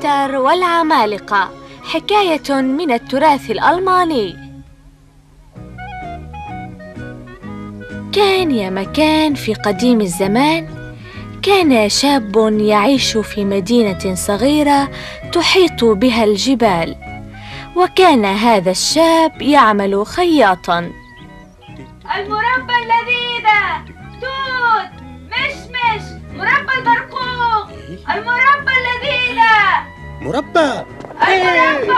بيتر والعمالقة. حكاية من التراث الألماني. كان يا مكان في قديم الزمان. كان شاب يعيش في مدينة صغيرة تحيط بها الجبال. وكان هذا الشاب يعمل خياطا. المربى اللذيذة. توت. مشمش مربى البرقوق. المربى اللذيذة مربى المربى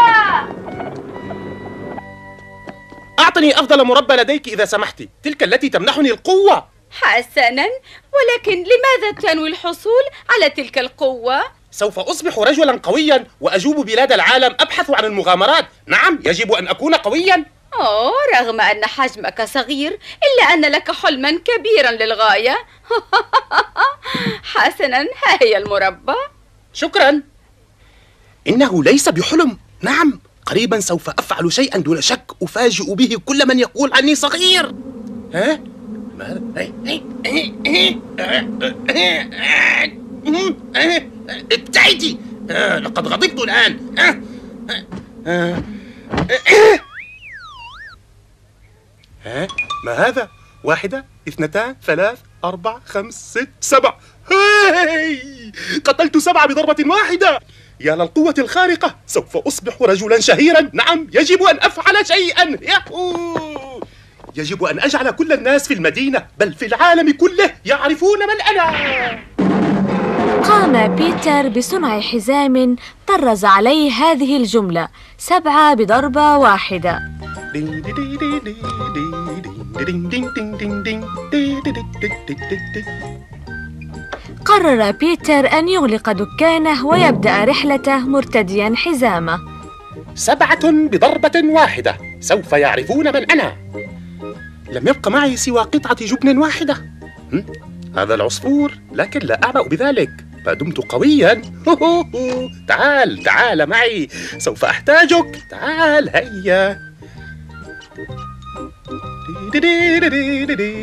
أعطني أفضل مربى لديك إذا سمحت. تلك التي تمنحني القوة. حسنا. ولكن لماذا تنوي الحصول على تلك القوة؟ سوف أصبح رجلا قويا وأجوب بلاد العالم أبحث عن المغامرات. نعم يجب أن أكون قويا. أوه رغم أن حجمك صغير إلا أن لك حلما كبيرا للغاية. حسنا ها هي المربى شكرا. إنه ليس بحلم نعم قريبا سوف أفعل شيئا دون شك أفاجئ به كل من يقول عني صغير ها؟ ماذا؟ ابتعدي آه، لقد غضبت الآن آه، آه، ها؟ ما هذا؟ واحدة اثنتان ثلاث أربع خمس ست سبع هاي قتلت سبعة بضربة واحدة يا للقوة الخارقة سوف أصبح رجلا شهيرا نعم يجب أن أفعل شيئا يهو يجب أن أجعل كل الناس في المدينة بل في العالم كله يعرفون من أنا قام بيتر بصنع حزام طرز عليه هذه الجملة سبعة بضربة واحدة قرر بيتر أن يغلق دكانه ويبدأ رحلته مرتديا حزامه. سبعة بضربة واحدة سوف يعرفون من أنا. لم يبق معي سوى قطعة جبن واحدة؟ هذا العصفور لكن لا أعبأ بذلك. ما دمت قويا تعال تعال معي. سوف أحتاجك. تعال هيا.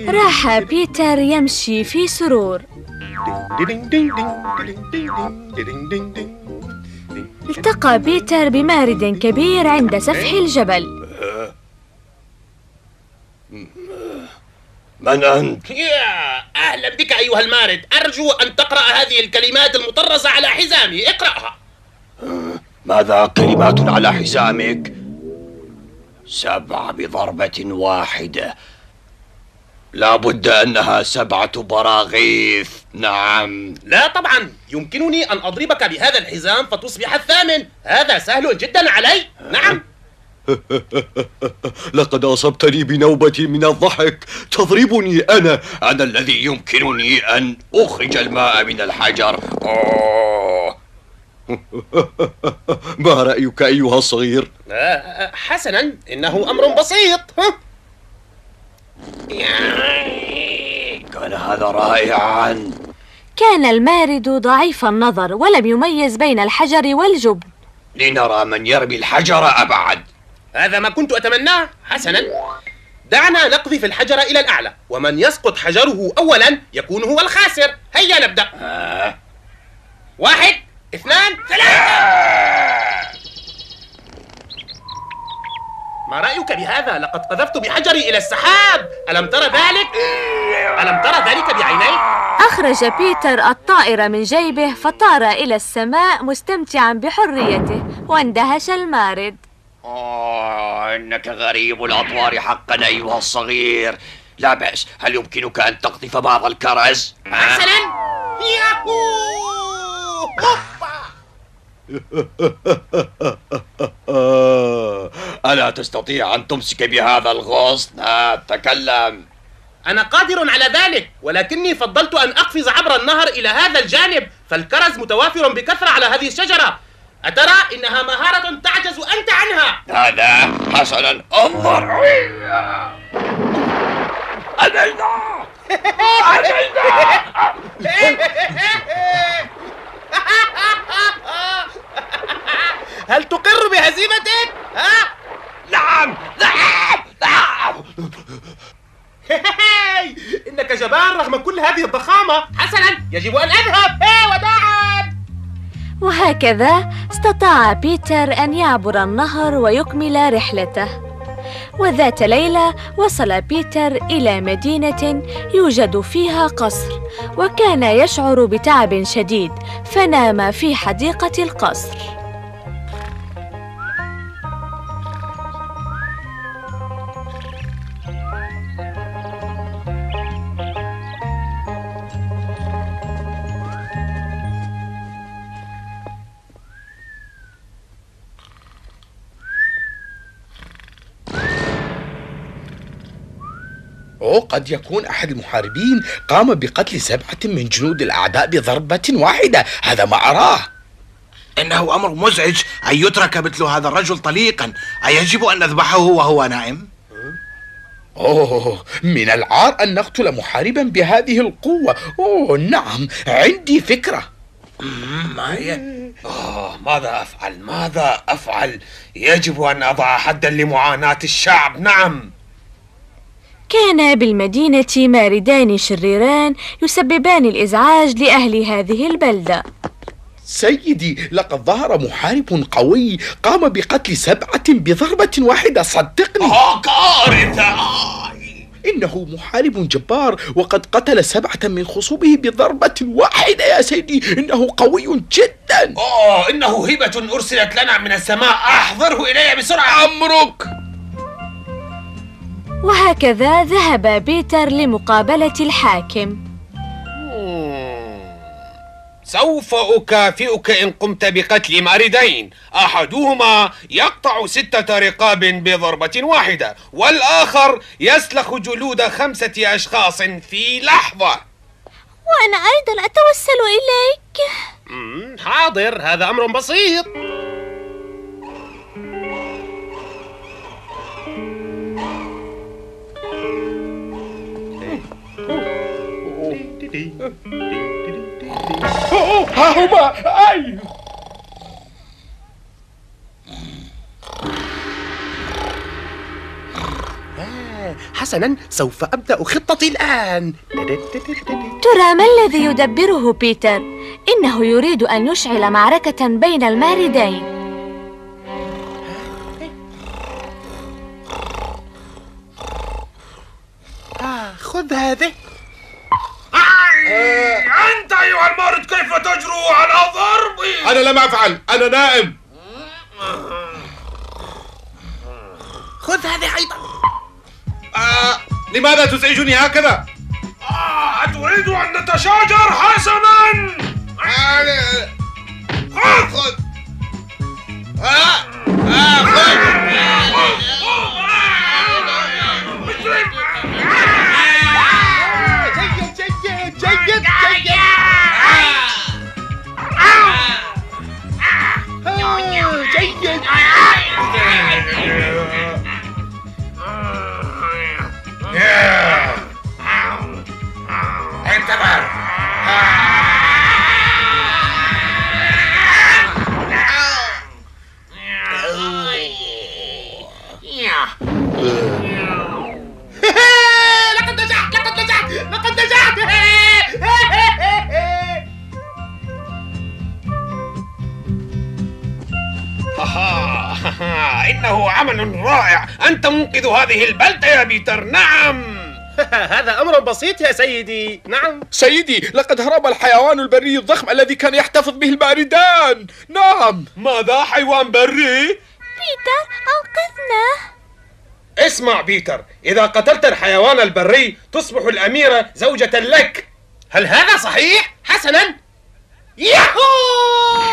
راح بيتر يمشي في سرور. التقى بيتر بمارد كبير عند سفح الجبل. من أنت؟ يا أهلا بك أيها المارد. أرجو أن تقرأ هذه الكلمات المطرزة على حزامي. اقرأها. ماذا كلمات على حزامك؟ سبع بضربة واحدة. لا بد أنها سبعة براغيث. نعم. لا طبعا. يمكنني أن أضربك بهذا الحزام فتصبح الثامن. هذا سهل جدا علي. نعم. لقد أصبتني بنوبة من الضحك. تضربني أنا. أنا الذي يمكنني أن أخرج الماء من الحجر. أوه. ما رأيك أيها الصغير؟ آه، حسنا. إنه أمر بسيط؟ كان هذا رائعا. كان المارد ضعيف النظر ولم يميز بين الحجر والجبن. لنرى من يرمي الحجر أبعد. هذا ما كنت أتمناه حسنا. دعنا نقذف الحجر إلى الأعلى ومن يسقط حجره أولا يكون هو الخاسر. هيا نبدأ. آه. واحد اثنان ثلاثة. ما رأيك بهذا؟ لقد قذفت بحجري إلى السحاب ألم ترى ذلك؟ ألم ترى ذلك بعينيك؟ أخرج بيتر الطائر من جيبه فطار إلى السماء مستمتعا بحريته واندهش المارد آه إنك غريب الأطوار حقا أيها الصغير لا بأس هل يمكنك أن تقذف بعض الكرز؟ حسنا ياهو ألا تستطيع أن تمسك بهذا الغصن؟ تكلم. أنا قادر على ذلك ولكني فضلت أن أقفز عبر النهر إلى هذا الجانب فالكرز متوافر بكثرة على هذه الشجرة. أترى إنها مهارة تعجز أنت عنها. هذا حسنا انظر أتينا أتينا هل تقر بهزيمتك؟ ها؟ نعم. نعم نعم إنك جبان رغم كل هذه الضخامة. حسنا يجب أن أذهب. إيه وداعا وهكذا استطاع بيتر أن يعبر النهر ويكمل رحلته. وذات ليلة وصل بيتر إلى مدينة يوجد فيها قصر وكان يشعر بتعب شديد فنام في حديقة القصر. أو قد يكون أحد المحاربين قام بقتل سبعة من جنود الأعداء بضربة واحدة هذا ما أراه إنه أمر مزعج أن يترك مثل هذا الرجل طليقا أيجب أن نذبحه وهو نائم؟ أوه من العار أن نقتل محاربا بهذه القوة أوه نعم عندي فكرة ما هي؟ آه ماذا أفعل؟ ماذا أفعل؟ يجب أن أضع حدا لمعاناة الشعب نعم كان بالمدينة ماردان شريران يسببان الإزعاج لأهل هذه البلدة. سيدي لقد ظهر محارب قوي قام بقتل سبعة بضربة واحدة صدقني. آه كارثة. إنه محارب جبار وقد قتل سبعة من خصومه بضربة واحدة يا سيدي. إنه قوي جدا. آه إنه هبة أرسلت لنا من السماء. أحضره إلي بسرعة. أمرك. وهكذا ذهب بيتر لمقابلة الحاكم. سوف أكافئك إن قمت بقتل ماردين. أحدهما يقطع ستة رقاب بضربة واحدة والآخر يسلخ جلود خمسة أشخاص في لحظة. وأنا أيضا أتوسل إليك. حاضر هذا أمر بسيط. ها هما أي! حسنا سوف أبدأ خطتي الآن. ترى ما الذي يدبره بيتر؟ إنه يريد أن يشعل معركة بين الماردين. آه خذ هذه. أنت أيها المارد كيف تجرؤ على ضربي؟ أنا لم أفعل أنا نائم خذ هذه أيضا آه لماذا تزعجني هكذا؟ آه، أتريد أن نتشاجر حسنا؟ خذ آه آه خذ هاها، إنه عمل رائع. أنت منقذ هذه البلدة يا بيتر. نعم. هذا أمر بسيط يا سيدي. نعم. سيدي لقد هرب الحيوان البري الضخم الذي كان يحتفظ به الماردان نعم. ماذا حيوان بري؟ بيتر أنقذنا. اسمع بيتر إذا قتلت الحيوان البري تصبح الأميرة زوجة لك. هل هذا صحيح؟ حسنا. ياهو!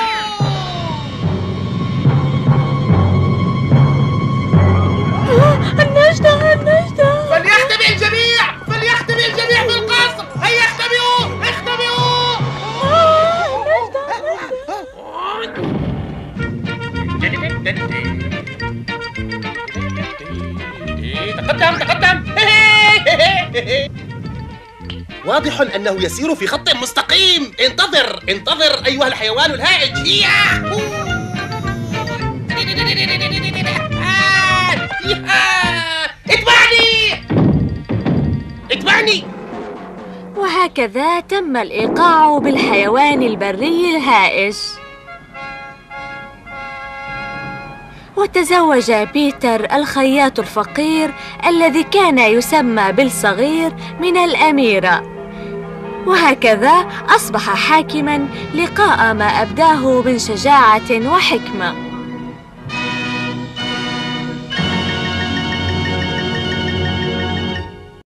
فليختبئ الجميع! فليختبئ الجميع في القصر هيا اختبئوا اختبئوا تقدم تقدم! واضح أنه يسير في خط مستقيم! انتظر! انتظر أيها الحيوان الهائج! ياهو وهكذا تم الإيقاع بالحيوان البري الهائج وتزوج بيتر الخياط الفقير الذي كان يسمى بالصغير من الأميرة وهكذا أصبح حاكما لقاء ما أبداه من شجاعة وحكمة.